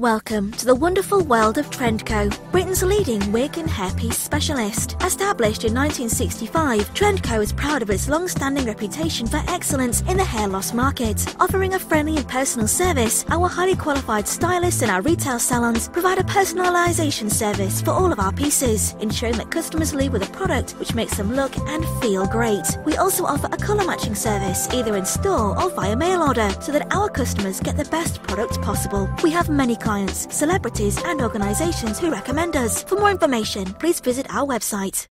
Welcome to the wonderful world of Trendco, Britain's leading wig and hairpiece specialist. Established in 1965, Trendco is proud of its long-standing reputation for excellence in the hair loss market. Offering a friendly and personal service, our highly qualified stylists in our retail salons provide a personalisation service for all of our pieces, ensuring that customers leave with a product which makes them look and feel great. We also offer a colour matching service, either in store or via mail order, so that our customers get the best product possible. We have many clients, celebrities, and organisations who recommend us. For more information, please visit our website.